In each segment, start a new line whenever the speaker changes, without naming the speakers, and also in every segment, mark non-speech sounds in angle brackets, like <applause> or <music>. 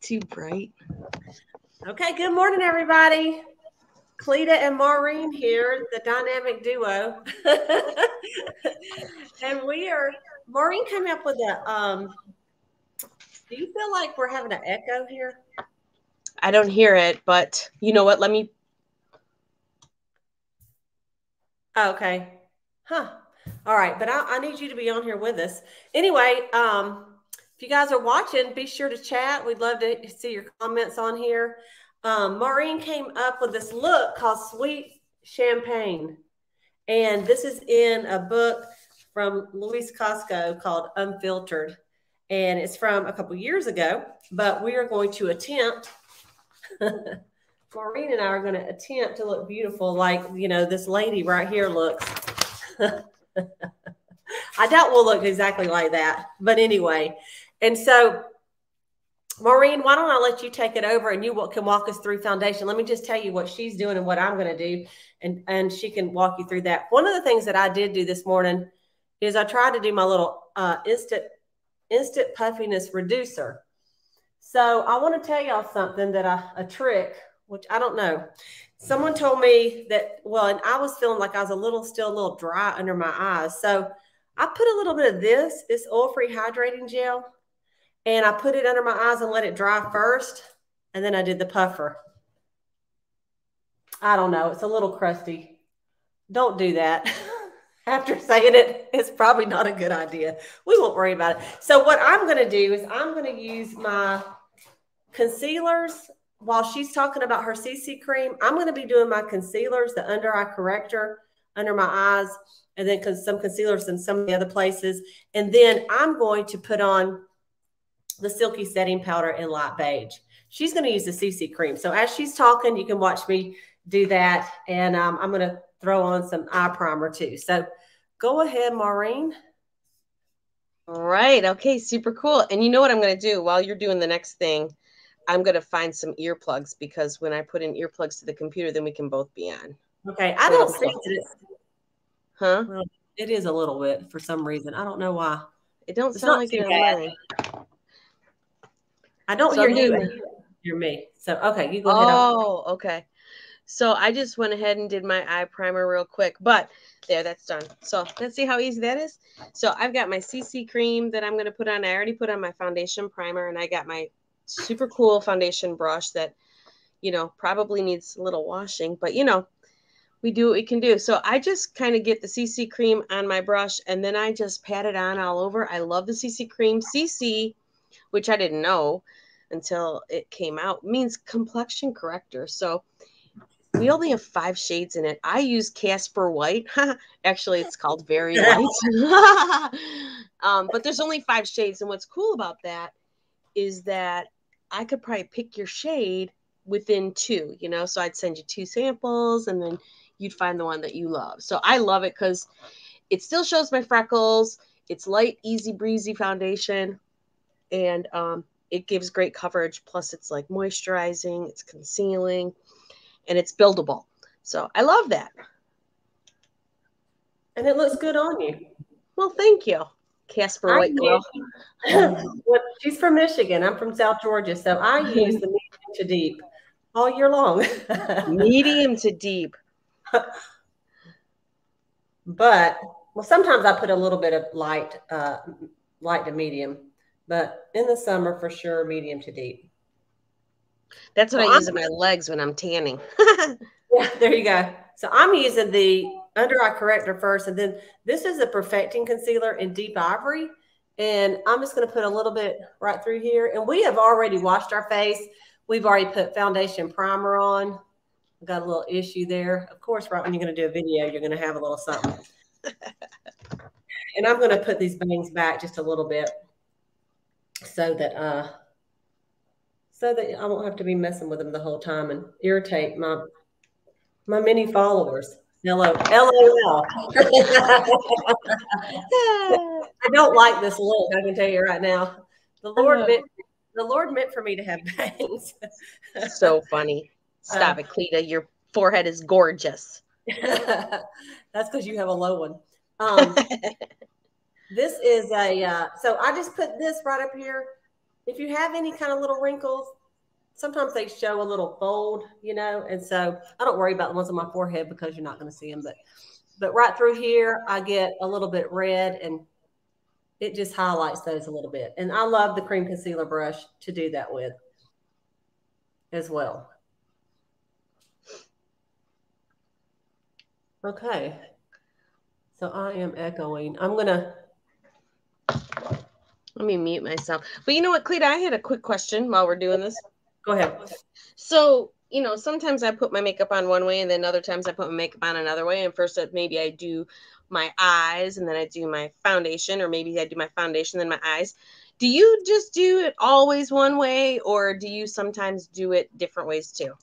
too bright.
Okay, good morning, everybody. Cleta and Maureen here, the dynamic duo. <laughs> and we are, Maureen came up with a, um, do you feel like we're having an echo here?
I don't hear it, but you know what? Let me.
Okay. Huh. All right. But I, I need you to be on here with us. Anyway, um, if you guys are watching, be sure to chat. We'd love to see your comments on here. Um, Maureen came up with this look called Sweet Champagne. And this is in a book from Luis Casco called Unfiltered. And it's from a couple years ago, but we are going to attempt. <laughs> Maureen and I are going to attempt to look beautiful like, you know, this lady right here looks. <laughs> I doubt we'll look exactly like that. But anyway, and so, Maureen, why don't I let you take it over and you can walk us through foundation? Let me just tell you what she's doing and what I'm going to do, and and she can walk you through that. One of the things that I did do this morning is I tried to do my little uh, instant instant puffiness reducer. So I want to tell y'all something that I a trick, which I don't know. Someone told me that well, and I was feeling like I was a little still a little dry under my eyes, so I put a little bit of this. It's oil free hydrating gel and I put it under my eyes and let it dry first. And then I did the puffer. I don't know. It's a little crusty. Don't do that. <laughs> After saying it, it's probably not a good idea. We won't worry about it. So what I'm going to do is I'm going to use my concealers while she's talking about her CC cream. I'm going to be doing my concealers, the under eye corrector under my eyes, and then some concealers in some of the other places. And then I'm going to put on the Silky Setting Powder in Light Beige. She's going to use the CC cream. So as she's talking, you can watch me do that. And um, I'm going to throw on some eye primer too. So go ahead, Maureen.
All right. Okay. Super cool. And you know what I'm going to do while you're doing the next thing? I'm going to find some earplugs because when I put in earplugs to the computer, then we can both be on.
Okay. I don't think
it. Huh?
It is a little bit for some reason. I don't know why.
It don't it's sound like it on mine.
I don't so hear you. You're me. So okay, you go ahead.
Oh, okay. So I just went ahead and did my eye primer real quick, but there, that's done. So let's see how easy that is. So I've got my CC cream that I'm going to put on. I already put on my foundation primer, and I got my super cool foundation brush that, you know, probably needs a little washing, but you know, we do what we can do. So I just kind of get the CC cream on my brush, and then I just pat it on all over. I love the CC cream. CC which I didn't know until it came out, means complexion corrector. So we only have five shades in it. I use Casper White. <laughs> Actually, it's called Very White. <laughs> um, but there's only five shades. And what's cool about that is that I could probably pick your shade within two, you know? So I'd send you two samples and then you'd find the one that you love. So I love it because it still shows my freckles. It's light, easy breezy foundation and um, it gives great coverage. Plus, it's like moisturizing, it's concealing, and it's buildable. So I love that.
And it looks good on you.
Well, thank you, Casper White Girl. <laughs>
well, she's from Michigan. I'm from South Georgia, so I <laughs> use the medium to deep all year long. <laughs>
medium to deep.
but well, sometimes I put a little bit of light, uh, light to medium but in the summer for sure, medium to deep.
That's what so I I'm, use in my legs when I'm tanning. <laughs>
yeah, there you go. So I'm using the under eye corrector first, and then this is a perfecting concealer in deep ivory. And I'm just going to put a little bit right through here. And we have already washed our face. We've already put foundation primer on. I've got a little issue there. Of course, right when you're going to do a video, you're going to have a little something. <laughs> and I'm going to put these bangs back just a little bit so that uh so that I won't have to be messing with them the whole time and irritate my my many followers. Hello, LOL. <laughs> I don't like this look, I can tell you right now. The Lord meant the Lord meant for me to have <laughs> bangs.
so funny. <laughs> Stop uh, it, Cleta. Your forehead is gorgeous.
That's because you have a low one. Um, this is a, uh, so I just put this right up here if you have any kind of little wrinkles, sometimes they show a little fold, you know, and so I don't worry about the ones on my forehead because you're not going to see them, but but right through here, I get a little bit red and it just highlights those a little bit. And I love the cream concealer brush to do that with as well. Okay. So I am echoing. I'm going to.
Let me mute myself. But you know what, Cleta, I had a quick question while we're doing this.
Go ahead.
So, you know, sometimes I put my makeup on one way and then other times I put my makeup on another way. And first, uh, maybe I do my eyes and then I do my foundation, or maybe I do my foundation, then my eyes. Do you just do it always one way, or do you sometimes do it different ways too?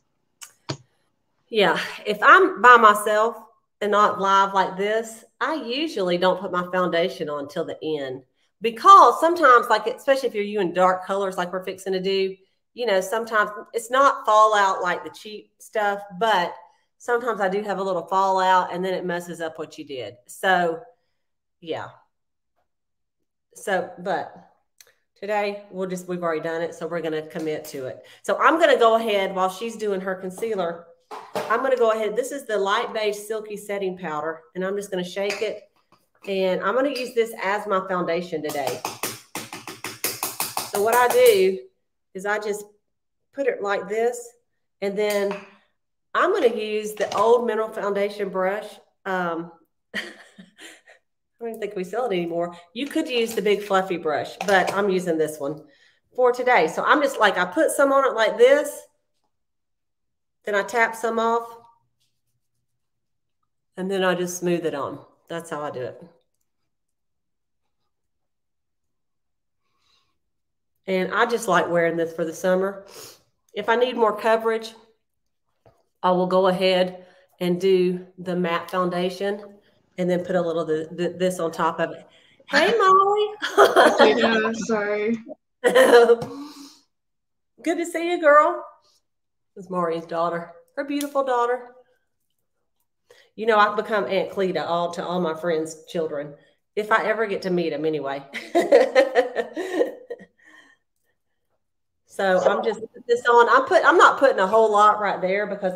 Yeah. If I'm by myself and not live like this, I usually don't put my foundation on till the end because sometimes, like, especially if you're using dark colors like we're fixing to do, you know, sometimes it's not fallout like the cheap stuff, but sometimes I do have a little fallout and then it messes up what you did. So, yeah. So, but today we'll just, we've already done it. So we're going to commit to it. So I'm going to go ahead while she's doing her concealer. I'm going to go ahead. This is the light beige silky setting powder and I'm just going to shake it. And I'm going to use this as my foundation today. So what I do is I just put it like this. And then I'm going to use the old Mineral Foundation brush. Um, <laughs> I don't think we sell it anymore. You could use the big fluffy brush, but I'm using this one for today. So I'm just like, I put some on it like this. Then I tap some off. And then I just smooth it on. That's how I do it. And I just like wearing this for the summer. If I need more coverage, I will go ahead and do the matte foundation and then put a little this on top of it. Hey, <laughs> Molly.
yeah, sorry. <laughs>
Good to see you, girl. This is Maureen's daughter, her beautiful daughter. You know, I've become Aunt Cleta all to all my friends' children. If I ever get to meet them, anyway. <laughs> So I'm just this on. I'm put I'm not putting a whole lot right there because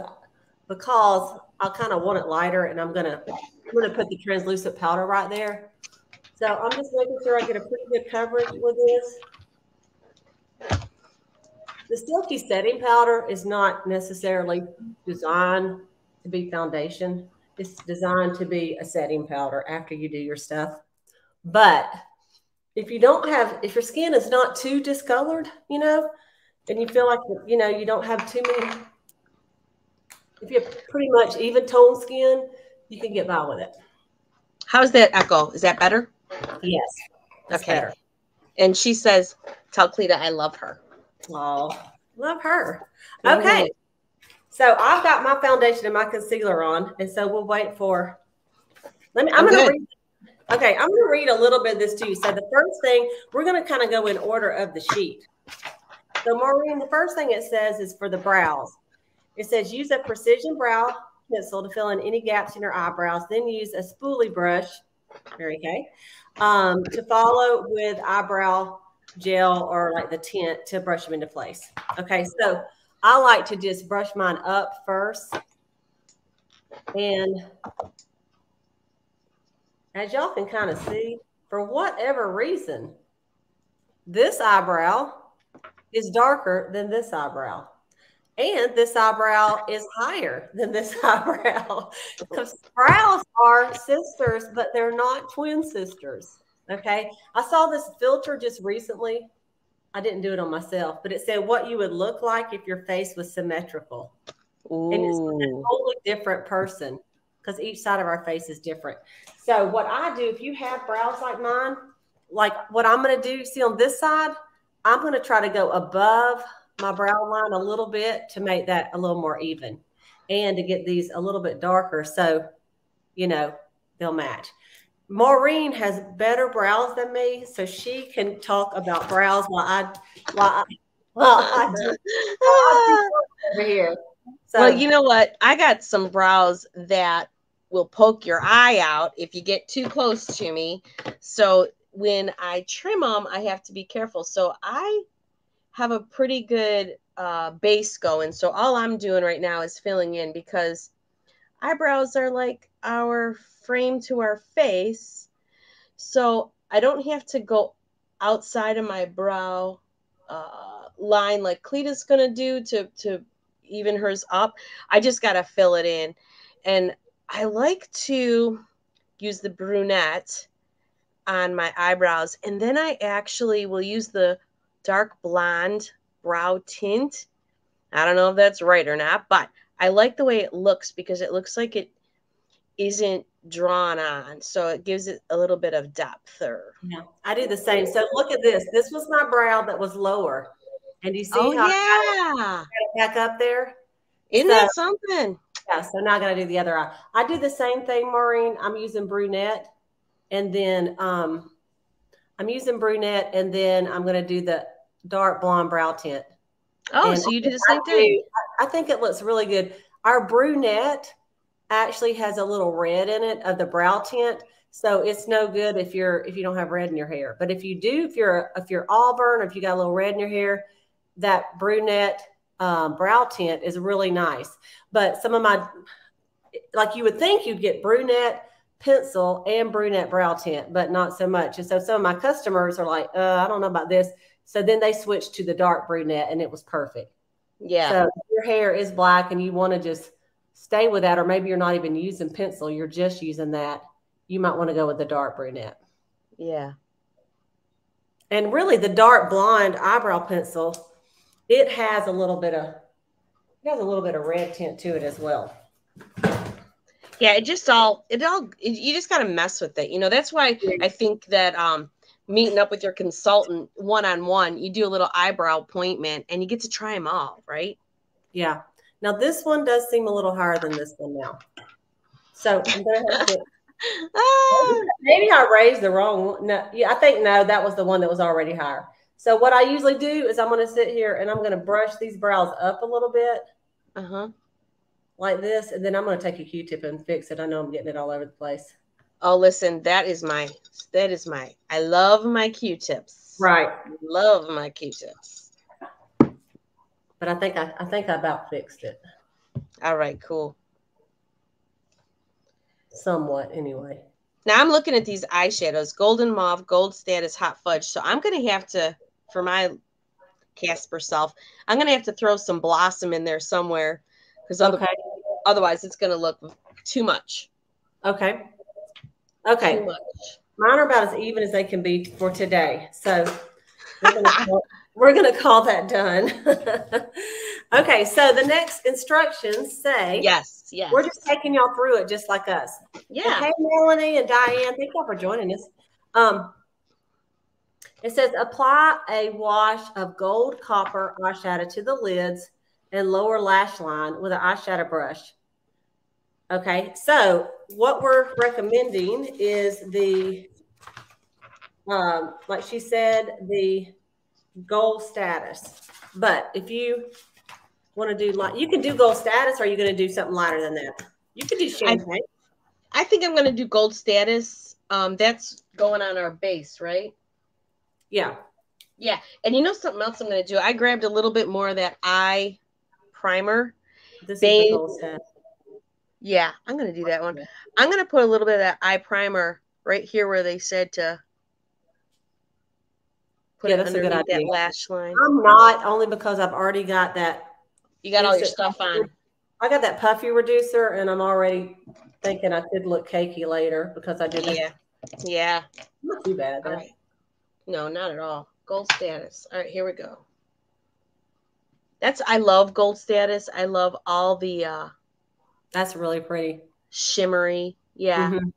because I kind of want it lighter and I'm gonna I'm gonna put the translucent powder right there. So I'm just making sure I get a pretty good coverage with this. The silky setting powder is not necessarily designed to be foundation. It's designed to be a setting powder after you do your stuff. But if you don't have, if your skin is not too discolored, you know, and you feel like you know you don't have too many if you have pretty much even tone skin you can get by with it.
How's that echo? Is that better?
Yes.
Okay. better. and she says tell cleta i love her.
Oh love her. Okay. So i've got my foundation and my concealer on and so we'll wait for let me i'm, I'm gonna read okay i'm gonna read a little bit of this to you so the first thing we're gonna kind of go in order of the sheet so, Maureen, the first thing it says is for the brows. It says use a precision brow pencil to fill in any gaps in your eyebrows. Then use a spoolie brush, Mary Kay, um, to follow with eyebrow gel or like the tint to brush them into place. Okay, so I like to just brush mine up first. And as y'all can kind of see, for whatever reason, this eyebrow is darker than this eyebrow. And this eyebrow is higher than this <laughs> eyebrow. Because brows are sisters, but they're not twin sisters. Okay. I saw this filter just recently. I didn't do it on myself, but it said what you would look like if your face was symmetrical. Ooh. And it's a totally different person because each side of our face is different. So, what I do, if you have brows like mine, like what I'm going to do, see on this side, I'm going to try to go above my brow line a little bit to make that a little more even and to get these a little bit darker so, you know, they'll match. Maureen has better brows than me, so she can talk about brows while I while I, while I, do, while
over here. So, well, you know what? I got some brows that will poke your eye out if you get too close to me. So when I trim them, I have to be careful. So I have a pretty good uh, base going. So all I'm doing right now is filling in because eyebrows are like our frame to our face. So I don't have to go outside of my brow uh, line like Cleta's gonna do to to even hers up. I just gotta fill it in, and I like to use the brunette on my eyebrows, and then I actually will use the dark blonde brow tint. I don't know if that's right or not, but I like the way it looks because it looks like it isn't drawn on. So it gives it a little bit of depth or
yeah, I do the same. So look at this. This was my brow that was lower. And you see
oh,
how
yeah.
back up there?
Isn't so, that something?
Yeah, so now I gotta do the other eye. I do the same thing, Maureen. I'm using brunette and then um I'm using brunette and then I'm gonna do the dark blonde brow tint.
Oh, and so you do the same I thing.
Do, I think it looks really good. Our brunette actually has a little red in it of the brow tint. So it's no good if you're if you don't have red in your hair. But if you do, if you're if you're auburn or if you got a little red in your hair, that brunette um, brow tint is really nice. But some of my like you would think you'd get brunette pencil and brunette brow tint, but not so much. And so some of my customers are like, uh, I don't know about this. So then they switched to the dark brunette and it was perfect.
Yeah.
So your hair is black and you want to just stay with that, or maybe you're not even using pencil, you're just using that, you might want to go with the dark brunette.
Yeah.
And really, the dark blonde eyebrow pencil, it has a little bit of it has a little bit of red tint to it as well.
Yeah, it just all it all you just got to mess with it. You know, that's why I think that um meeting up with your consultant one on one, you do a little eyebrow appointment and you get to try them all, right?
Yeah. Now this one does seem a little higher than this one now. So I'm gonna have to <laughs> <laughs> maybe I raised the wrong one. No, yeah, I think no, that was the one that was already higher. So what I usually do is I'm gonna sit here and I'm gonna brush these brows up a little bit.
Uh-huh.
Like this, and then I'm gonna take a Q-tip and fix it. I know I'm getting it all over the place.
Oh, listen, that is my that is my I love my Q-tips.
Right.
Love my Q-tips
but I think I, I think I about fixed it.
All right, cool.
Somewhat, anyway.
Now I'm looking at these eyeshadows: Golden Mauve, Gold Status, Hot Fudge. So I'm gonna have to, for my Casper self, I'm gonna have to throw some Blossom in there somewhere, because okay. otherwise it's gonna look too much.
Okay. Okay. Too much. Mine are about as even as they can be for today. So we're <laughs> going to call that done. <laughs> okay, so the next instructions say
yes, yes.
We're just taking y'all through it just like us.
Yeah.
Hey, Melanie and Diane, thank y'all for joining us. Um, it says apply a wash of gold copper eyeshadow to the lids and lower lash line with an eyeshadow brush. Okay, so what we're recommending is the, um, like she said, the gold status. But if you want to do like, you can do gold status, or are you going to do something lighter than that? You could do champagne.
I, I think I'm going to do gold status. Um, that's going on our base, right?
Yeah.
Yeah. And you know something else I'm going to do? I grabbed a little bit more of that eye primer.
This is the gold status.
Yeah, I'm going to do that one. I'm going to put a little bit of that eye primer right here where they said to
Put yeah, that's a good idea.
That lash line.
I'm not only because I've already got that.
You got all your stuff on.
I got that puffy reducer, and I'm already thinking I could look cakey later because I did.
Yeah, yeah.
Not too bad. All
right. No, not at all. Gold status. All right, here we go. That's I love gold status. I love all the. uh
That's really pretty.
Shimmery. Yeah. Mm-hmm.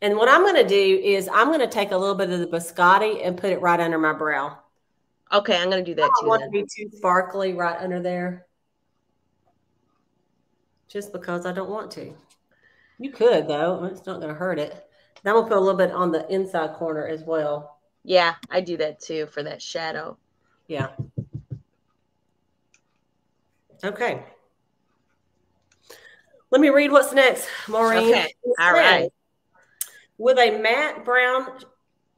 And what I'm going to do is I'm going to take a little bit of the biscotti and put it right under my brow.
Okay, I'm going to do that
I too. want to be too sparkly right under there. Just because I don't want to. You could though. It's not going to hurt it. Then I'm going to put a little bit on the inside corner as well.
Yeah, I do that too for that shadow.
Yeah. Okay. Let me read what's next, Maureen.
Okay. All right
with a matte brown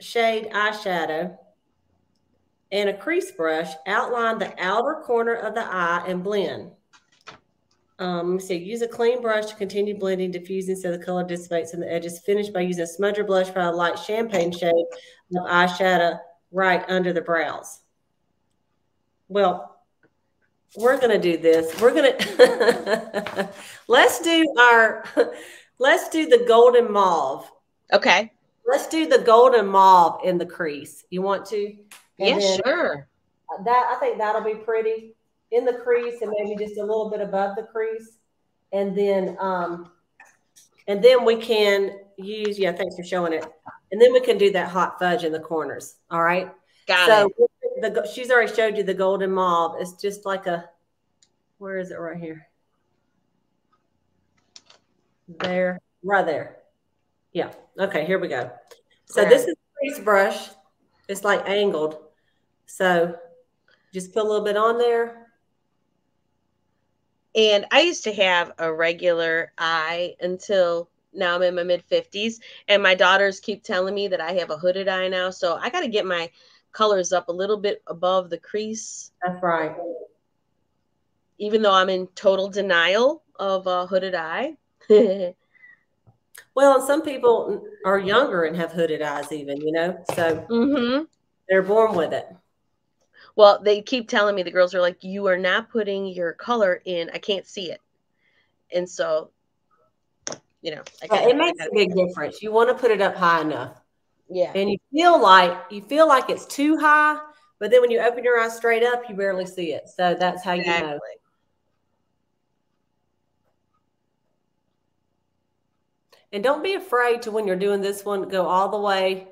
shade eyeshadow. and a crease brush, outline the outer corner of the eye and blend. Um, so use a clean brush to continue blending, diffusing so the color dissipates and the edges. Finish by using a smudger blush for a light champagne shade of eyeshadow right under the brows. Well, we're going to do this. We're going <laughs> to, let's do our, <laughs> let's do the golden mauve.
Okay.
Let's do the golden mauve in the crease. You want to?
yeah, sure.
That I think that'll be pretty in the crease and maybe just a little bit above the crease. And then um and then we can use, yeah, thanks for showing it. And then we can do that hot fudge in the corners. All right.
Got so
it. The, she's already showed you the golden mauve. It's just like a, where is it right here? There, right there. Yeah. Okay, here we go. So this is crease brush. It's like angled. So just put a little bit on there.
And I used to have a regular eye until now I'm in my mid 50s. And my daughters keep telling me that I have a hooded eye now. So I got to get my colors up a little bit above the crease.
That's right.
Even though I'm in total denial of a hooded eye. <laughs>
well, and some people are younger and have hooded eyes, even, you know? So
mm-hmm.
they're born with it.
Well, they keep telling me the girls are like, you are not putting your color in. I can't see it. And so, you know,
yeah, it makes a big difference. You want to put it up high enough.
Yeah.
And you feel like you feel like it's too high, but then when you open your eyes straight up, you barely see it. So that's how exactly. you know. And don't be afraid to when you're doing this one, go all the way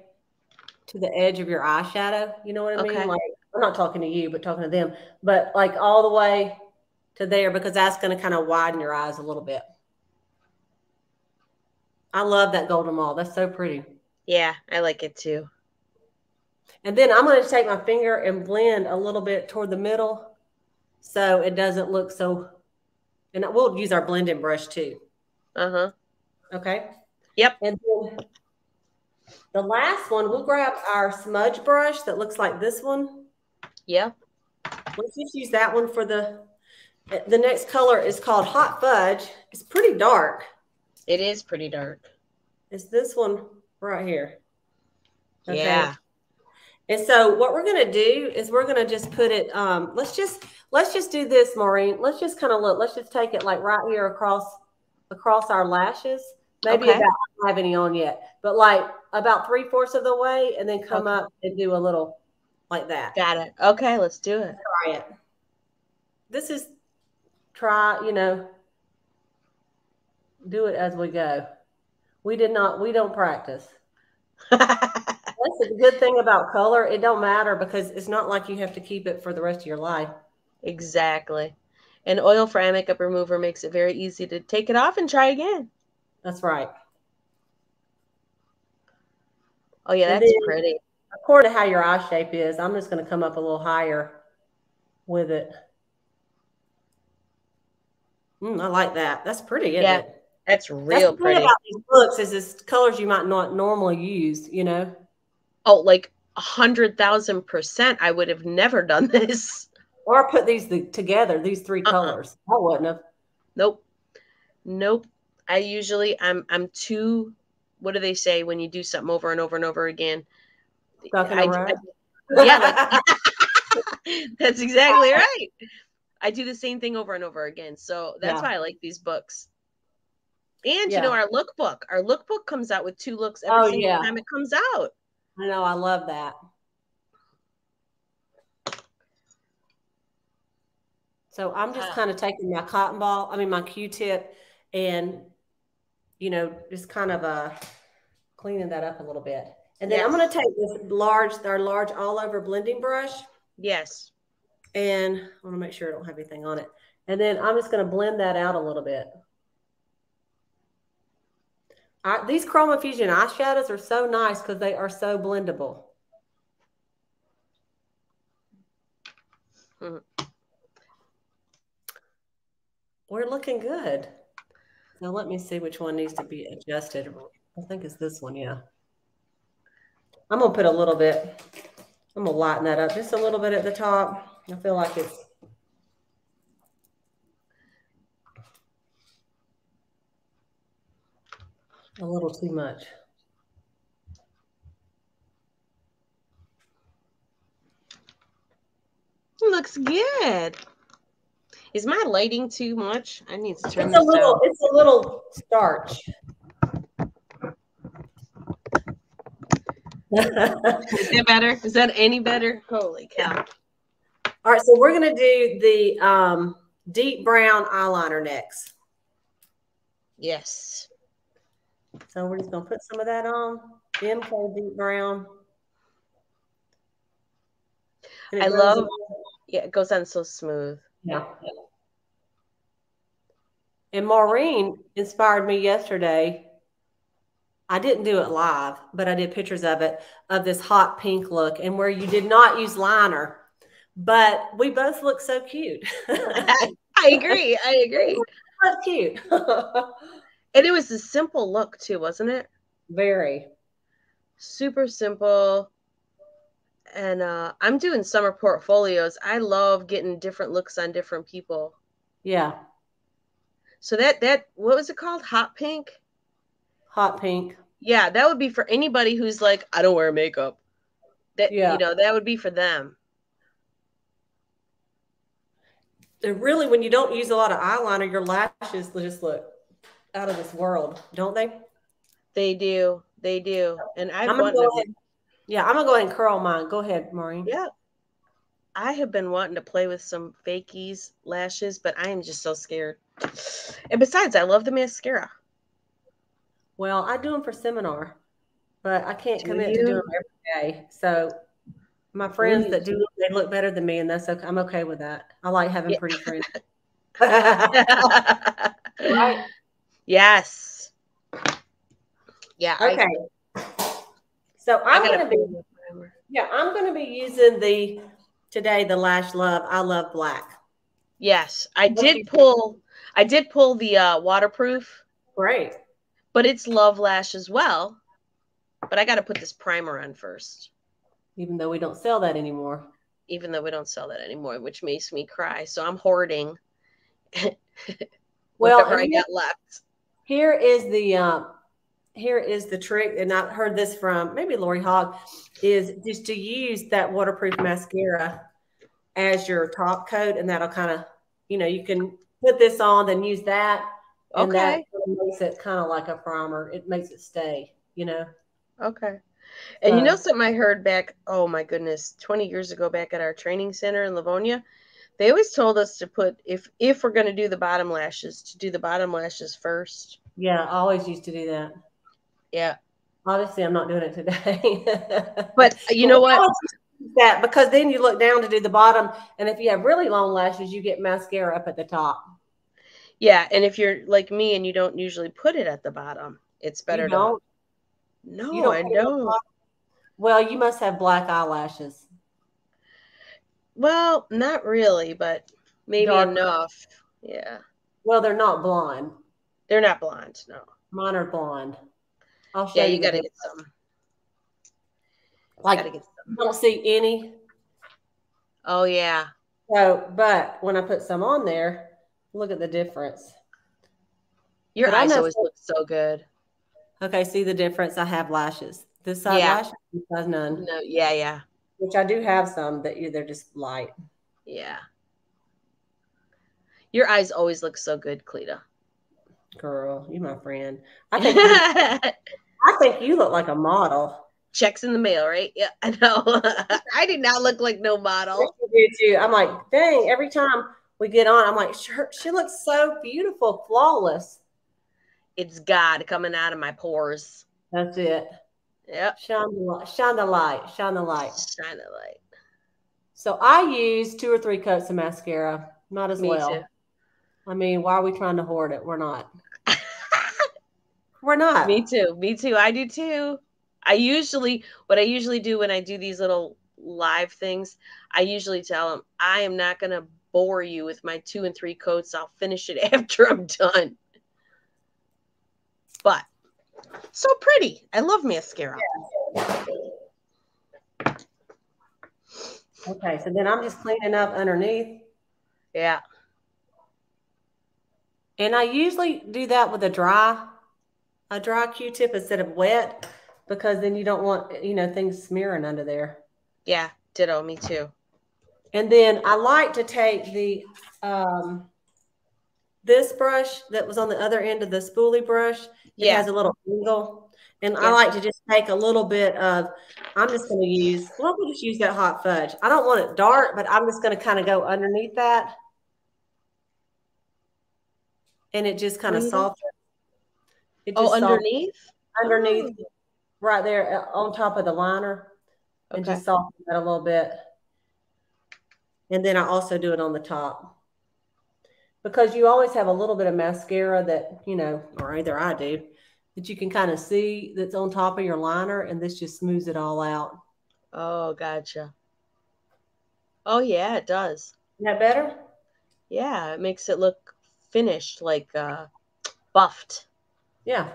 to the edge of your eyeshadow. You know what I okay. mean? Like I'm not talking to you, but talking to them, but like all the way to there because that's going to kind of widen your eyes a little bit. I love that golden mauve. That's so pretty.
Yeah, I like it too.
And then I'm going to take my finger and blend a little bit toward the middle so it doesn't look so. And we'll use our blending brush too.
Uh huh.
Okay.
Yep.
And then the last one, we'll grab our smudge brush that looks like this one.
Yeah.
Let's just use that one for the, the next color is called Hot Fudge. It's pretty dark.
It is pretty dark.
It's this one right here.
Okay. Yeah.
And so what we're going to do is we're going to just put it, um, let's just, let's just do this, Maureen. Let's just kind of look, let's just take it like right here across, across our lashes. Maybe okay. about, I don't have any on yet, but like about three fourths of the way and then come okay. up and do a little like that.
Got it. Okay, let's do it.
Try it. This is try, you know, do it as we go. We did not, we don't practice. <laughs> That's a good thing about color. It don't matter because it's not like you have to keep it for the rest of your life.
Exactly. And oil for eye makeup remover makes it very easy to take it off and try again.
That's right.
Oh yeah, that's then, pretty
according to how your eye shape is, I'm just going to come up a little higher with it. Mm, I like that. That's pretty, yeah, it?
That's real
that's
pretty.
About these books is this colors you might not normally use, you know?
Oh, like a hundred thousand percent. I would have never done <laughs> this.
Or put these the, together, these 3 uh-uh. colors. I wouldn't have.
Nope. Nope. I usually I'm I'm too what do they say when you do something over and over and over again?
I, I,
yeah, <laughs> <laughs> that's exactly right. I do the same thing over and over again. So that's yeah. why I like these books. And yeah. you know, our lookbook, our lookbook comes out with two looks every oh, single yeah. time it comes out.
I know, I love that. So I'm just uh, kind of taking my cotton ball, I mean my Q-tip, and you know, just kind of uh cleaning that up a little bit. And then yes. I'm going to take this large, our large all over blending brush.
Yes.
And I want to make sure I don't have anything on it. And then I'm just going to blend that out a little bit. I, these Chroma Fusion eyeshadows are so nice because they are so blendable. Mm -hmm. We're looking good. Now let me see which one needs to be adjusted. I think it's this one, yeah. I'm gonna put a little bit, I'm gonna lighten that up just a little bit at the top. I feel like it's a little too much.
Looks good. Is my lighting too much? I need to turn
It's a little,
down.
it's a little starch.
Is that better? Is that any better? Holy cow.
All right, so we're gonna do the um, deep brown eyeliner next.
Yes.
So we're just gonna put some of that on. MK deep brown.
I love-
on-
Yeah, it goes on so smooth.
Yeah. And Maureen inspired me yesterday. I didn't do it live, but I did pictures of it of this hot pink look and where you did not use liner, but we both look so cute. <laughs>
I agree. I agree. <laughs>
That's cute. <laughs>
And it was a simple look too, wasn't it?
Very.
Super simple. And uh, I'm doing summer portfolios. I love getting different looks on different people.
Yeah.
So that that what was it called? Hot pink?
Hot pink.
Yeah, that would be for anybody who's like, I don't wear makeup. That
Yeah.
you know, that would be for them.
They're really, when you don't use a lot of eyeliner, your lashes just look out of this world, don't they?
They do. They do. And I've
I'm gonna go
to,
ahead. Yeah, I'm gonna go ahead and curl mine. Go ahead, Maureen.
yeah. I have been wanting to play with some fakies lashes, but I am just so scared. And besides, I love the mascara.
Well, I do them for seminar, but I can't
Do
commit to doing them every day. So my friends that do they look better than me, and that's okay. I'm okay with that. I like having
Yeah.
pretty friends. <laughs> <laughs> right?
Yes. Yeah. I-
Okay. So I'm be
in the primer.
yeah, I'm gonna be using the today the Lash Love I Love Black.
Yes, I did pull. I did pull the uh, waterproof,
Great.
but it's Love Lash as well. But I got to put this primer on first,
Even though we don't sell that anymore.
even though we don't sell that anymore, which makes me cry. So I'm hoarding <laughs>
Well,
whatever I got left.
Here is the uh, here is the trick, and I heard this from maybe Lori Hogg, is just to use that waterproof mascara as your top coat, and that'll kind of, you know, you can put this on, then use that, and that
Okay.
makes it kind of like a primer. It makes it stay, you know.
Okay. And you know
So-
something I heard back, oh my goodness, 20 years ago back at our training center in Livonia, they always told us to put if if we're going to do the bottom lashes, to do the bottom lashes first.
Yeah, I always used to do that.
Yeah.
Obviously, I'm not doing it today. <laughs>
But uh, you know what?
always used to do That because then you look down to do the bottom, and if you have really long lashes, you get mascara up at the top.
Yeah, and if you're like me and you don't usually put it at the bottom, it's better
You
to
don't?
No,
You don't
I
put it at the
don't.
Well, you must have black eyelashes.
Well, not really, but maybe
Dark.
enough. Yeah.
Well, they're not blonde.
They're not blonde, no.
Mine are blonde. I'll show
Yeah,
you.
you got to get some.
like
Got to get some.
don't see any.
Oh yeah.
So, but when I put some on there, look at the difference.
Your
But
eyes always look so good.
Okay, see the difference? I have lashes. This side
Yeah.
lashes, this side none.
No, yeah, yeah.
Which I do have some that they're just light.
Yeah. Your eyes always look so good, Cleta.
Girl, you my friend. <laughs> I think you, I think you look like a model.
Checks in the mail, right? Yeah, I know. <laughs> I did not look like no model.
You do too. I'm like, dang, every time we get on, I'm like, she, she looks so beautiful, flawless.
It's God coming out of my pores.
That's it.
Yep.
Shine the light, shine the light, shine the light.
Shine a light.
So I use two or three coats of mascara. Not as
Me
well.
too.
I mean, why are we trying to hoard it? We're not. <laughs> We're not.
Me too. Me too. I do too. I usually, what I usually do when I do these little live things, I usually tell them, I am not going to bore you with my two and three coats. I'll finish it <laughs> after I'm done. But so pretty. I love mascara.
Okay, so then I'm just cleaning up underneath.
Yeah.
And I usually do that with a dry, a dry Q-tip instead of wet, because then you don't want, you know, things smearing under there.
Yeah. Ditto. Me too.
And then I like to take the, um, this brush that was on the other end of the spoolie brush. It
Yeah.
has a little angle. And I like to just take a little bit of, I'm just going to use, well, we'll just use that hot fudge. I don't want it dark, but I'm just going to kind of go underneath that. And it just kind of softens. It
Oh,
just softens
underneath.
underneath, right there uh, on top of the liner, and
Okay.
just soften that a little bit. And then I also do it on the top because you always have a little bit of mascara that you know, or either I do, that you can kind of see that's on top of your liner, and this just smooths it all out.
Oh, gotcha. Oh yeah, it does.
Is that better?
Yeah, it makes it look finished, like uh buffed.
Yeah.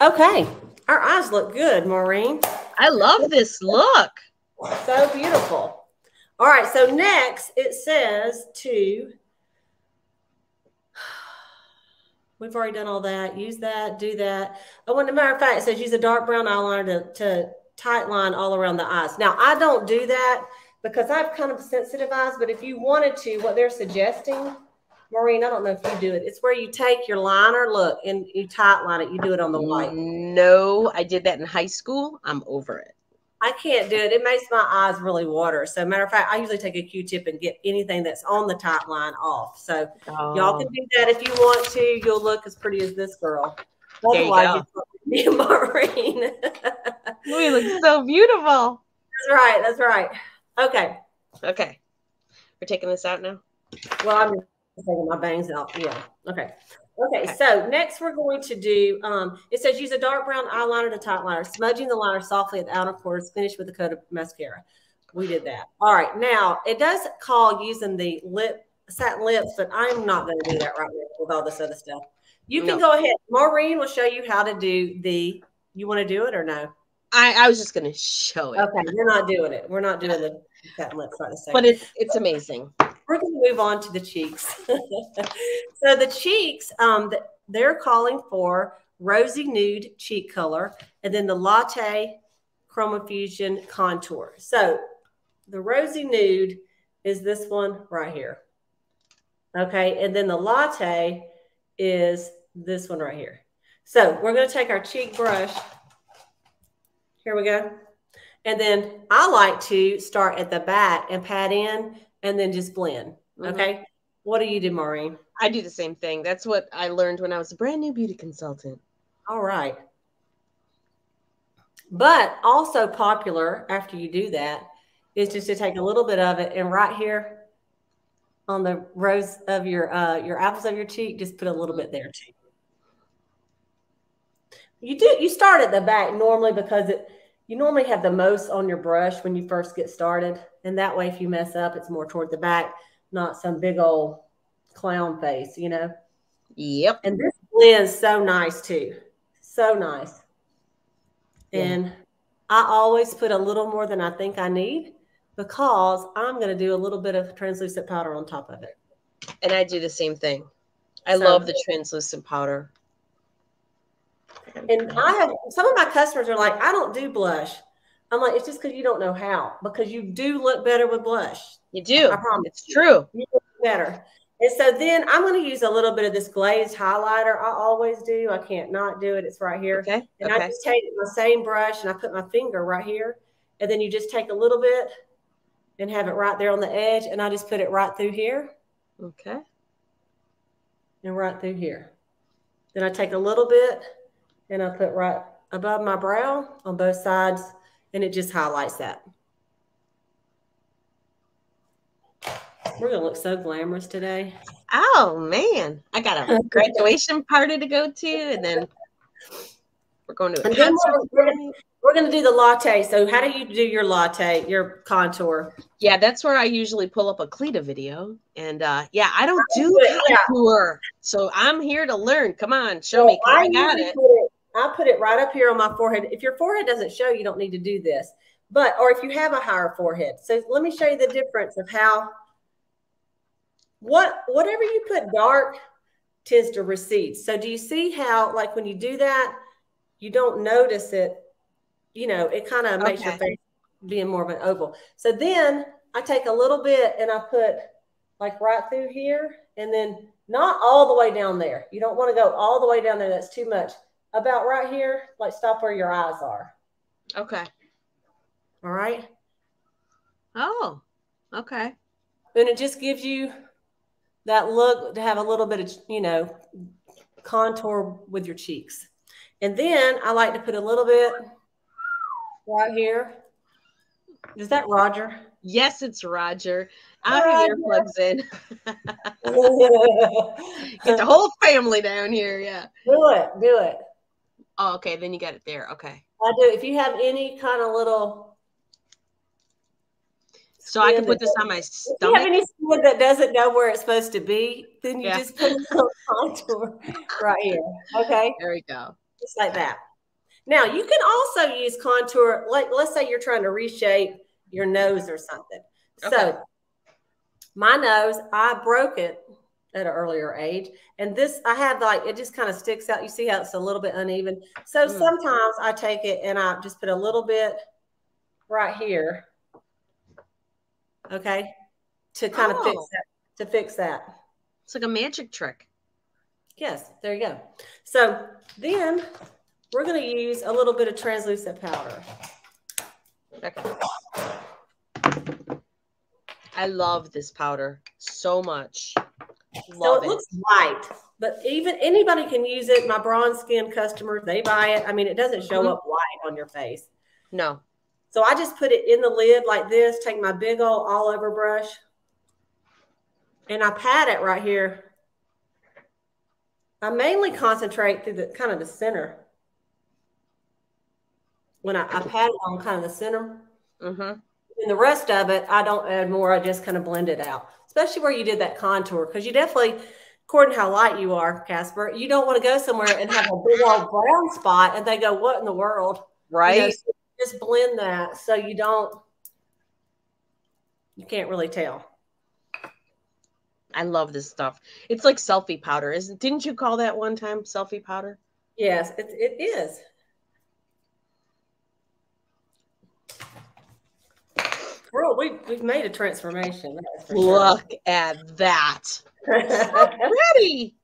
Okay, our eyes look good, Maureen.
I love this look.
So beautiful. All right, so next it says to, <sighs> we've already done all that. Use that, do that. Oh, well, as a matter of fact, it says use a dark brown eyeliner to, to tight line all around the eyes. Now, I don't do that because I have kind of sensitive eyes, but if you wanted to, what they're suggesting, Maureen, I don't know if you do it. It's where you take your liner, look, and you tight line it. You do it on the white.
No, I did that in high school. I'm over it.
I can't do it. It makes my eyes really water. So, matter of fact, I usually take a Q-tip and get anything that's on the top line off. So, y'all
Oh.
can do that if you want to. You'll look as pretty as this girl.
There you
Otherwise, <laughs> you be Maureen.
We look so beautiful.
that's right. That's right. Okay.
Okay. We're taking this out now.
Well, I'm taking my bangs out. Yeah. Okay. Okay.
Okay.
So next we're going to do. Um, it says use a dark brown eyeliner to top liner, smudging the liner softly at the outer corners. Finish with a coat of mascara. We did that. All right. Now it does call using the lip satin lips, but I'm not going to do that right now with all this other stuff. You can
No.
go ahead. Maureen will show you how to do the. You want to do it or no?
I, I was just gonna show it.
Okay, we're not doing it. We're not doing the lips right a second.
But it's it's amazing.
we're going to move on to the cheeks. <laughs> so the cheeks, um, they're calling for rosy nude cheek color, and then the latte chroma fusion contour. So the rosy nude is this one right here. Okay, and then the latte is this one right here. So we're going to take our cheek brush. Here we go. And then I like to start at the back and pat in and then just blend.
Mhm.
Okay. What do you do, Maureen?
I do the same thing. That's what I learned when I was a brand new beauty consultant.
All right. But also popular after you do that is just to take a little bit of it and right here on the rows of your uh your apples of your cheek, just put a little bit there too. You do you start at the back normally because it you normally have the most on your brush when you first get started. And that way if you mess up, it's more toward the back, not some big old clown face, you know.
Yep.
And this blends so nice too. So nice.
Yeah.
And I always put a little more than I think I need because I'm going to do a little bit of translucent powder on top of it.
And I do the same thing. I
So-
love the translucent powder.
And I have some of my customers are like, I don't do blush. I'm like, it's just because you don't know how, because you do look better with blush.
You do.
I promise.
It's true.
You look better. And so then I'm going to use a little bit of this glazed highlighter. I always do. I can't not do it. It's right here.
Okay.
And I just take my same brush and I put my finger right here. And then you just take a little bit and have it right there on the edge. And I just put it right through here
Okay.
and right through here. Then I take a little bit and I put right above my brow on both sides. And it just highlights that. We're going to look so glamorous today.
Oh man, I got a <laughs> graduation party to go to, and then we're going to a concert.
we're, going to do the latte. So, how do you do your latte, your contour?
Yeah, that's where I usually pull up a Cleta video, and uh, yeah, I don't do contour, so I'm here to learn. Come on, show me. I got
usually
it.
I put it right up here on my forehead. If your forehead doesn't show, you don't need to do this. But, or if you have a higher forehead. So let me show you the difference of how, what, whatever you put dark tends to recede. So do you see how, like when you do that, you don't notice it, you know, it kind of makes your face being more of an oval. So then I take a little bit and I put like right through here and then not all the way down there. You don't want to go all the way down there. That's too much. About right here, like stop where your eyes are.
Okay.
All right.
Oh, okay.
And it just gives you that look to have a little bit of, you know, contour with your cheeks. And then I like to put a little bit right here. Is that Roger?
Yes, it's Roger. I have earplugs in. <laughs> <laughs> Get the whole family down here. Yeah.
Do it. Do it.
Oh, okay. Then you got it there. Okay.
I do. If you have any kind of little.
So I can put this on my stomach.
If you have any skin that doesn't know where it's supposed to be, then you yeah. just put a little <laughs> contour right here. Okay.
There we go.
Just like that. Now you can also use contour. Like let's say you're trying to reshape your nose or something. Okay. So my nose, I broke it at an earlier age. And this I have like it just kind of sticks out. You see how it's a little bit uneven. So mm. sometimes I take it and I just put a little bit right here. Okay. To kind oh. of fix that. To fix that.
It's like a magic trick.
Yes, there you go. So then we're going to use a little bit of translucent powder.
Okay. I love this powder so much.
Love so it, it, looks light, but even anybody can use it. My bronze skin customers, they buy it. I mean, it doesn't show mm-hmm. up white on your face.
No.
So I just put it in the lid like this, take my big old all over brush, and I pat it right here. I mainly concentrate through the kind of the center. When I, I pat it on kind of the center. Mm-hmm. And the rest of it, I don't add more. I just kind of blend it out, especially where you did that contour, because you definitely, according to how light you are, Casper, you don't want to go somewhere and have a big old brown spot and they go, what in the world?
Right. You know,
so just blend that so you don't, you can't really tell.
I love this stuff. It's like selfie powder. Isn't didn't you call that one time selfie powder?
Yes, it, it is. Bro, we, we've made a transformation.
Look sure. at that. <laughs> ready.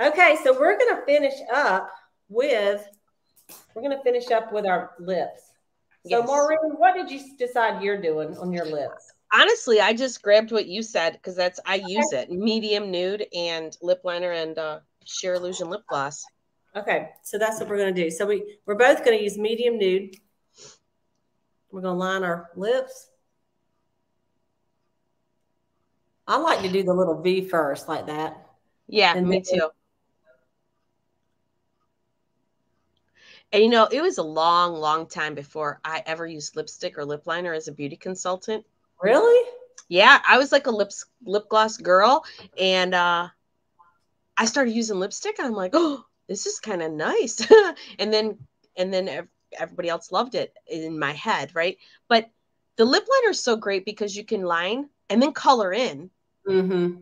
Okay, so we're going to finish up with, we're going to finish up with our lips. So, yes. Maureen, what did you decide you're doing on your lips?
Honestly, I just grabbed what you said because that's I okay. use it medium nude and lip liner and uh, sheer illusion lip gloss.
Okay, so that's what we're going to do. So we we're both going to use medium nude. We're going to line our lips. I like to do the little V first, like that.
Yeah, and me then, too. And you know, it was a long, long time before I ever used lipstick or lip liner as a beauty consultant.
Really?
Yeah, I was like a lips lip gloss girl, and uh, I started using lipstick, and I'm like, oh, this is kind of nice. <laughs> and then, and then everybody else loved it in my head, right? But the lip liner is so great because you can line and then color in. Mm-hmm.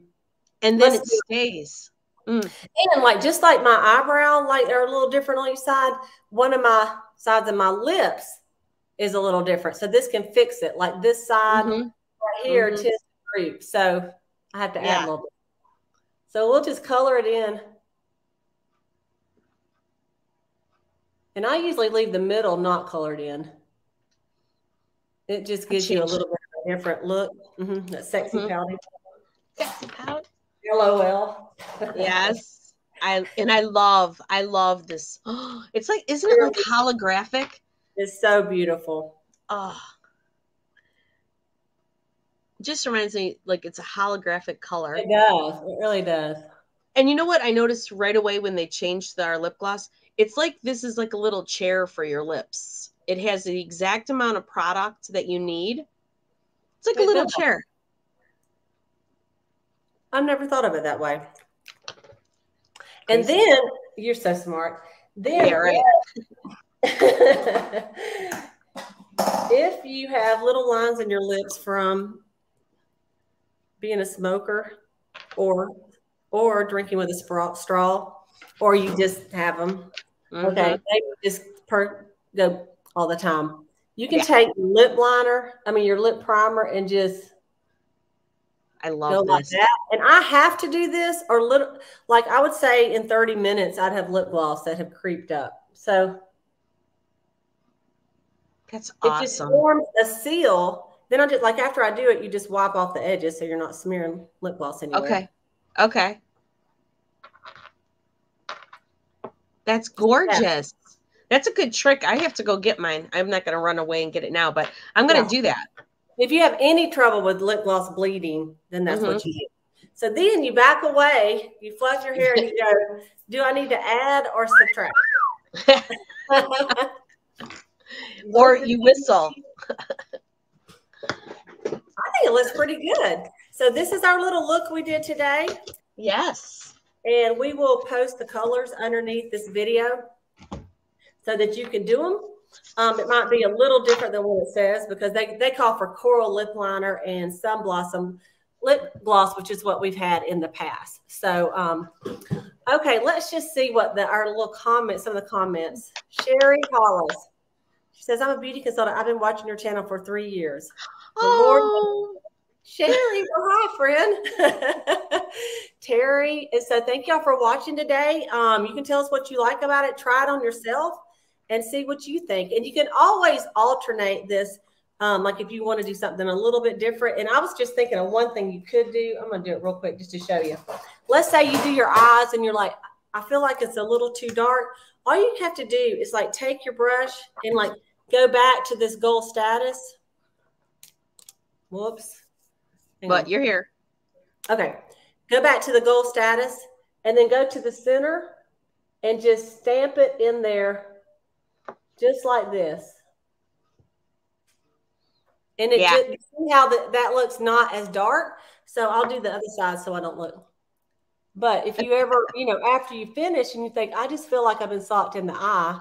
And then Let's it stays.
Mm. And like just like my eyebrow, like they're a little different on each side. One of my sides of my lips is a little different. So this can fix it. Like this side mm-hmm. right here mm-hmm. tends to creep. So I have to add a little bit. So we'll just color it in. And I usually leave the middle not colored in. It just gives you a little bit of a different look. Mm-hmm. That sexy mm-hmm. pouty.
Sexy pouty.
LOL.
yes. <laughs> I and I love I love this. Oh, <gasps> it's like isn't it like holographic?
It's so beautiful.
Oh. Just reminds me like it's a holographic color.
It does. It really does.
And you know what I noticed right away when they changed our lip gloss? It's like this is like a little chair for your lips. It has the exact amount of product that you need. It's like a little does. chair.
I've never thought of it that way. And then you're so smart. Then
Yeah, right. <laughs>
if you have little lines in your lips from being a smoker or or drinking with a straw, straw or you just have them okay
Mhm.
they just per go all the time you can
Yeah.
take lip liner i mean your lip primer and just
I
go
love
like that and i have to do this or little like i would say in 30 minutes i'd have lip gloss that have creeped up so
That's awesome.
it just forms a seal. Then I just like after I do it, you just wipe off the edges so you're not smearing lip gloss anywhere.
Okay. Okay. That's gorgeous. That's a good trick. I have to go get mine. I'm not going to run away and get it now, but I'm going to
Yeah.
do that.
If you have any trouble with lip gloss bleeding, then that's
Mm-hmm.
what you do. So then you back away, you flush your hair, and you go, "Do I need to add or subtract?" <laughs> <laughs>
or you whistle.
I think it looks pretty good. So this is our little look we did today,
Yes.
and we will post the colors underneath this video so that you can do them. Um, it might be a little different than what it says because they, they call for coral lip liner and sun blossom lip gloss, which is what we've had in the past. So, um, okay, let's just see what the our little comments, some of the comments. Sherry Hollis. She says, I'm a beauty consultant. I've been watching your channel for three years. The Lord-
Oh,
Sherry, well, hi, friend. <laughs> Terry, and so thank y'all for watching today. Um, you can tell us what you like about it. Try it on yourself and see what you think. And you can always alternate this, um, like if you want to do something a little bit different. And I was just thinking of one thing you could do. I'm going to do it real quick just to show you. Let's say you do your eyes and you're like, I feel like it's a little too dark. All you have to do is like take your brush and like go back to this Gold Status. Whoops. Hang on.
but you're here.
Okay. Go back to the Gold Status and then go to the center and just stamp it in there just like this. And it
Yeah.
just see how that, that looks not as dark. So I'll do the other side so I don't look. But if you ever, you know, after you finish and you think, I just feel like I've been socked in the eye,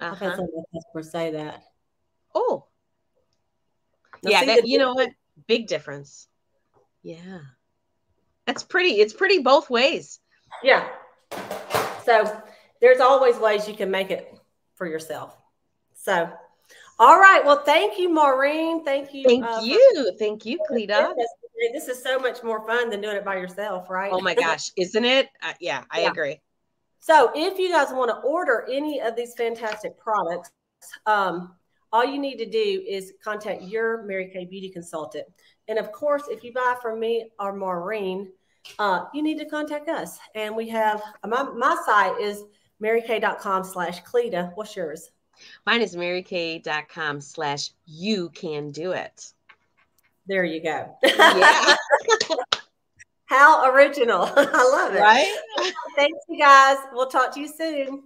I've had
Uh-huh.
some customers say that.
Oh,
Now,
yeah. That, you know what? Big difference. Yeah. That's pretty. It's pretty both ways.
Yeah. So there's always ways you can make it for yourself. So, all right. Well, thank you, Maureen. Thank you.
Thank
uh,
you. Thank you, Cleta.
this. This is so much more fun than doing it by yourself, right?
Oh my <laughs> gosh, isn't it? Uh, yeah, I
Yeah.
agree.
So, if you guys want to order any of these fantastic products, um, all you need to do is contact your Mary Kay Beauty Consultant. And of course, if you buy from me or Maureen, uh, you need to contact us. And we have my, my site is marykay.com slash Cleta. What's yours?
Mine is marykay.com slash you can do it.
There you go.
Yeah. <laughs>
How original. <laughs> I love it.
right?
Thanks, you guys. We'll talk to you soon.